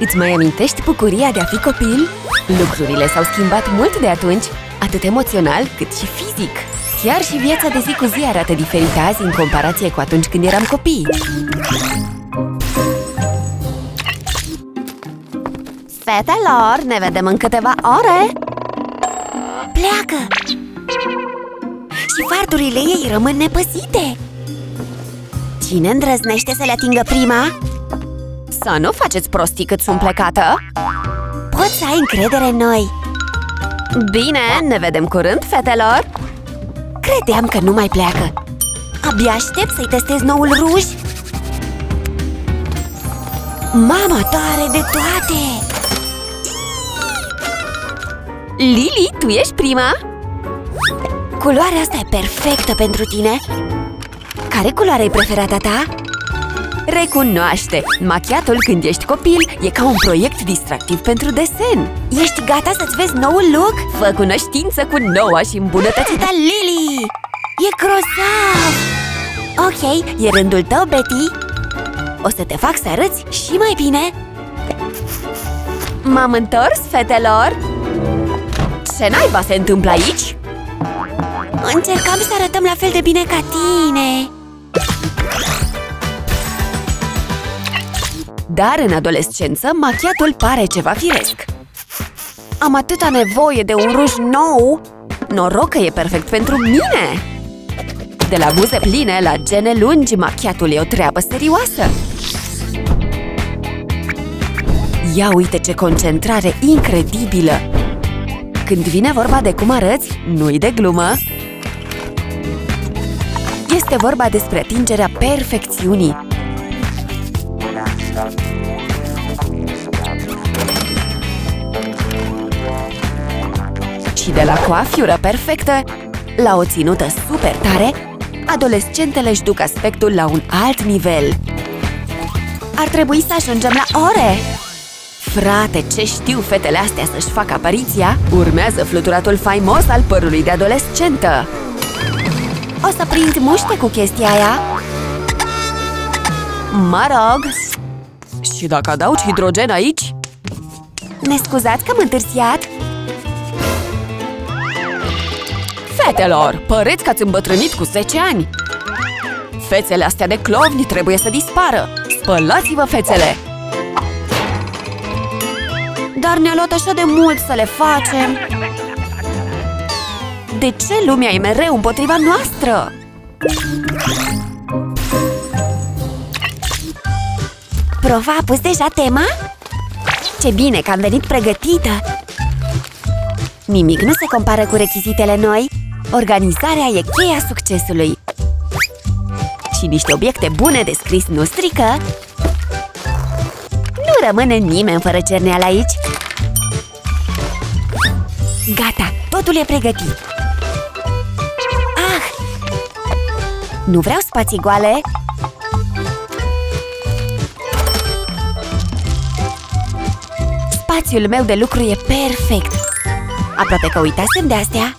Îți mai amintești bucuria de a fi copil? Lucrurile s-au schimbat mult de atunci, atât emoțional cât și fizic. Chiar și viața de zi cu zi arată diferită azi în comparație cu atunci când eram copii. Fetelor, ne vedem în câteva ore! Pleacă! Și fardurile ei rămân nepăsite! Cine îndrăznește să le atingă prima? Să nu faceți prostii cât sunt plecată! Poți să ai încredere în noi! Bine, ne vedem curând, fetelor! Credeam că nu mai pleacă! Abia aștept să-i testez noul ruj! Mama tare de toate! Lily, tu ești prima? Culoarea asta e perfectă pentru tine! Care culoare e preferata ta? Recunoaște! Machiatul când ești copil e ca un proiect distractiv pentru desen! Ești gata să-ți vezi noul look? Fă cunoștință cu noua și îmbunătățită Lily! E grozav! Ok, e rândul tău, Betty! O să te fac să arăți și mai bine! M-am întors, fetelor! Ce naiba se întâmplă aici? Încercam să arătăm la fel de bine ca tine! Dar în adolescență, machiatul pare ceva firesc. Am atâta nevoie de un ruj nou! Noroc că e perfect pentru mine! De la buze pline la gene lungi, machiatul e o treabă serioasă! Ia uite ce concentrare incredibilă! Când vine vorba de cum arăți, nu-i de glumă! Este vorba despre atingerea perfecțiunii. De la coafiură perfectă la o ținută super tare, adolescentele își duc aspectul la un alt nivel. Ar trebui să ajungem la ore! Frate, ce știu fetele astea să-și facă apariția? Urmează fluturatul faimos al părului de adolescentă! O să prind muște cu chestia aia? Mă rog! Și dacă adaugi hidrogen aici? Ne scuzați că am întârziat? Fetelor, păreți că ați îmbătrânit cu 10 ani! Fețele astea de clovni trebuie să dispară! Spălați-vă fețele! Dar ne-a luat așa de mult să le facem! De ce lumea e mereu împotriva noastră? Profa a pus deja tema? Ce bine că am venit pregătită! Nimic nu se compară cu rechizitele noi Organizarea e cheia succesului. Și niște obiecte bune de scris nu strică. Nu rămâne nimeni fără cerneal aici. Gata, totul e pregătit. Ah! Nu vreau spații goale. Spațiul meu de lucru e perfect. Aproape că uitasem de astea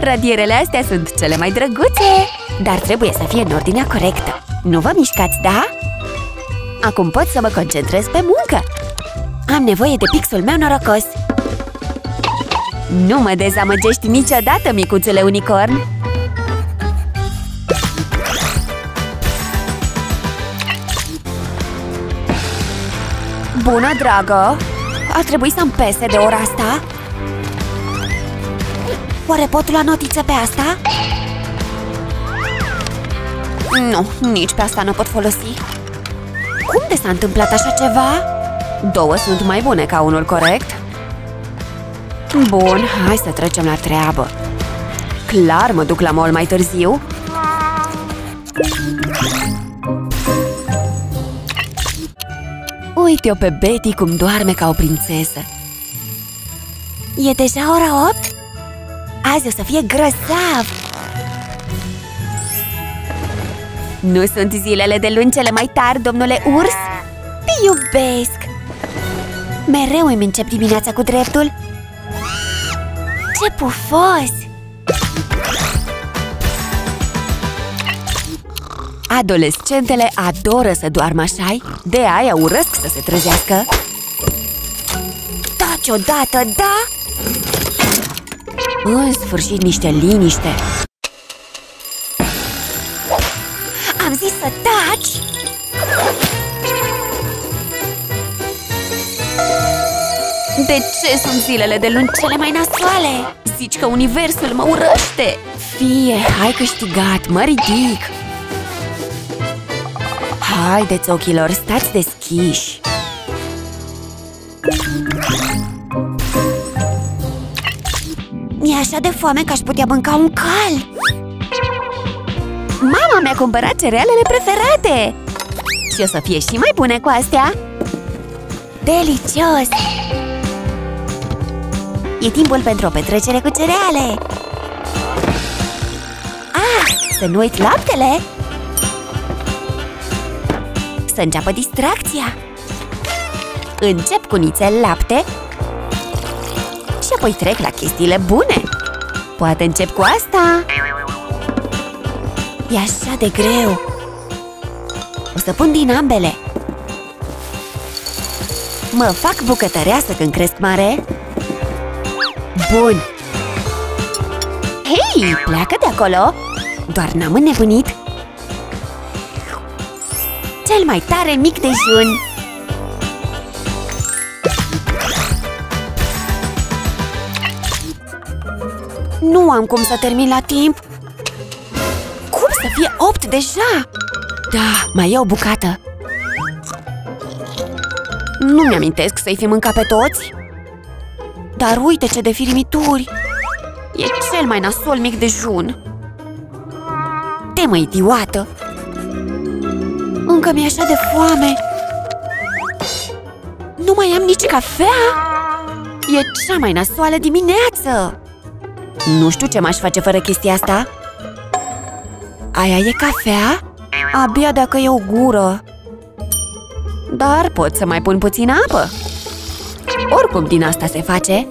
Radierele astea sunt cele mai drăguțe Dar trebuie să fie în ordinea corectă Nu vă mișcați, da? Acum pot să mă concentrez pe muncă Am nevoie de pixul meu norocos Nu mă dezamăgești niciodată, micuțule unicorn Bună, dragă! Ar trebui să-mi pese de ora asta? Oare pot lua notiță pe asta? Nu, nici pe asta nu pot folosi Cum de s-a întâmplat așa ceva? Două sunt mai bune ca unul corect Bun, hai să trecem la treabă Clar mă duc la mall mai târziu Uite-o pe Betty cum doarme ca o prințesă E deja ora 8? Azi o să fie grozav! Nu sunt zilele de luni cele mai tari, domnule urs? Te iubesc! Mereu îmi încep dimineața cu dreptul Ce pufos! Adolescentele adoră să doarmă așa De aia urăsc să se trezească Taci odată, da? În sfârșit niște liniște. Am zis să taci! De ce sunt zilele de luni cele mai nasoale? Zici că universul mă urăște. Fie, hai câștigat, mă ridic. Haideți, ochilor, stați deschiși Mi-e așa de foame că aș putea mânca un cal. Mama mi-a cumpărat cerealele preferate. Și o să fie și mai bune cu astea. Delicios! E timpul pentru o petrecere cu cereale. Ah, să nu uit laptele! Să înceapă distracția. Încep cu nițel lapte. Și apoi trec la chestiile bune Poate încep cu asta E așa de greu O să pun din ambele Mă fac bucătăreasă când cresc mare Bun! Hei, pleacă de acolo! Doar n-am înnebunit! Cel mai tare mic dejun! Nu am cum să termin la timp! Cum să fie 8 deja? Da, mai e o bucată! Nu mi-amintesc să-i fi mâncat pe toți! Dar uite ce de firimituri! E cel mai nasol mic dejun! Te mă, idiotă! Încă mi-e așa de foame! Nu mai am nici cafea? E cea mai nasoală dimineață! Nu știu ce m-aș face fără chestia asta! Aia e cafea? Abia dacă e o gură! Dar pot să mai pun puțină apă! Oricum din asta se face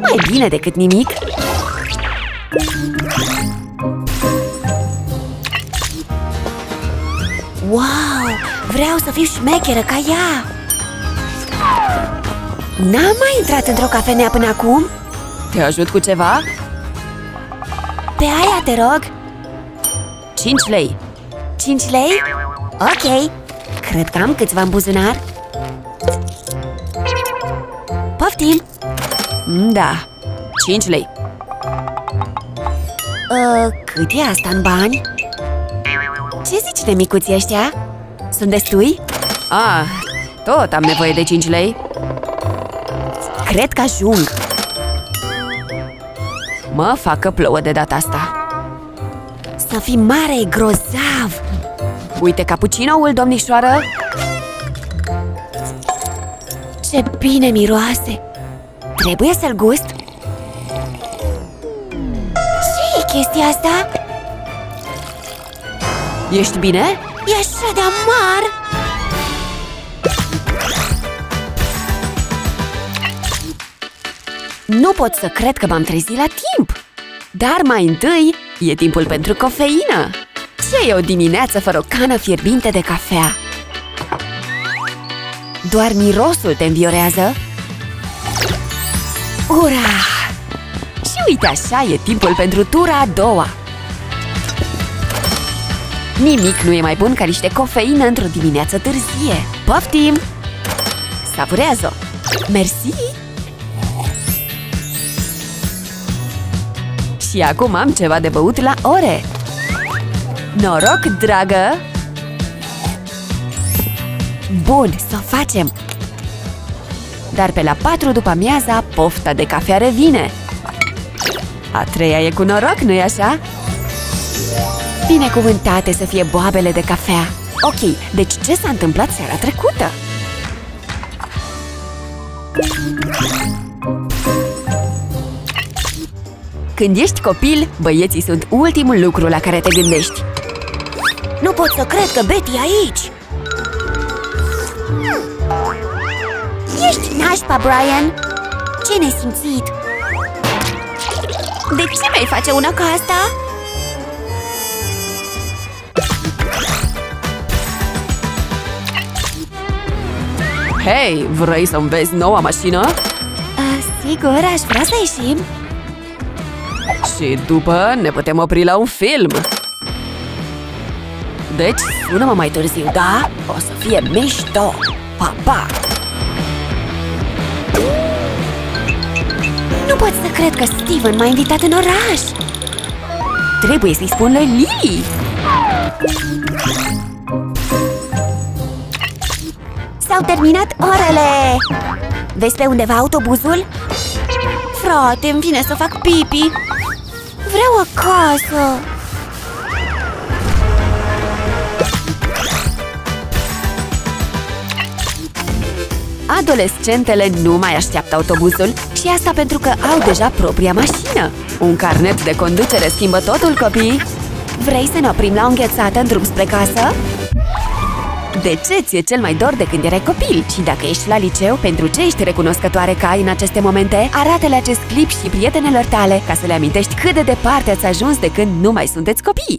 Mai bine decât nimic Wow! Vreau să fiu șmecheră ca ea! N-am mai intrat într-o cafenea până acum? Te ajut cu ceva? Pe aia, te rog! 5 lei 5 lei? Ok! Cred că am câțiva în buzunar Poftim! Da, 5 lei uh, Cât e asta în bani? Ce zici de micuții ăștia? Sunt destui? Ah, tot am nevoie de 5 lei Cred că ajung Mă fac că plouă de data asta Să fii mare e grozav Uite cappuccino-ul, domnișoară Ce bine miroase! Trebuie să-l gust? ce e chestia asta? Ești bine? E așa de amar! Nu pot să cred că m-am trezit la timp! Dar mai întâi e timpul pentru cofeină! Ce e o dimineață fără o cană fierbinte de cafea? Doar mirosul te înviorează? Ura! Și uite așa e timpul pentru tura a doua! Nimic nu e mai bun ca niște cofeină într-o dimineață târzie! Poftim! Savurează-o! Mersi! Și acum am ceva de băut la ore! Noroc, dragă! Bun, să o facem! Dar pe la patru după amiaza, pofta de cafea revine! A treia e cu noroc, nu-i așa? Binecuvântate să fie boabele de cafea! Ok, deci ce s-a întâmplat seara trecută? Când ești copil, băieții sunt ultimul lucru la care te gândești. Nu pot să cred că Betty e aici! Ești nașpa, Brian! Ce nesimțit! De ce mai face una ca asta? Hei, vrei să-mi vezi noua mașină? Uh, sigur, aș vrea să ieșim. Și după ne putem opri la un film. Deci, sună-mă mai târziu, da? O să fie mișto! Pa, pa! Nu pot să cred că Steven m-a invitat în oraș! Trebuie să-i spun lui Lily! S-au terminat orele! Vezi pe undeva autobuzul? Frate, îmi vine să fac pipi! Vreau acasă! Adolescentele nu mai așteaptă autobuzul și asta pentru că au deja propria mașină. Un carnet de conducere schimbă totul, copii! Vrei să ne oprim la o înghețată în drum spre casă? De ce ți-e cel mai dor de când erai copil? Și dacă ești la liceu, pentru ce ești recunoscătoare că ai în aceste momente? Arată-le acest clip și prietenelor tale ca să le amintești cât de departe ați ajuns de când nu mai sunteți copii!